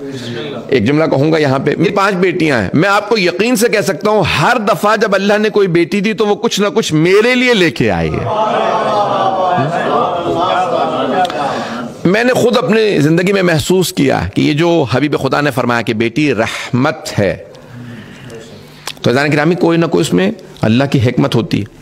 एक जुमला कहूँगा यहाँ पे, मेरी पाँच बेटियाँ हैं। मैं आपको यकीन से कह सकता हूँ, हर दफ़ा जब अल्लाह ने कोई बेटी दी तो वो कुछ ना कुछ मेरे लिए लेके आई है। हम्म? मैंने खुद अपनी ज़िंदगी में महसूस किया कि ये जो हबीब खुदा ने फरमाया कि बेटी, रहमत है। तो जान गिरामी कोई ना कोई उसमें अल्लाह की हमत होती है।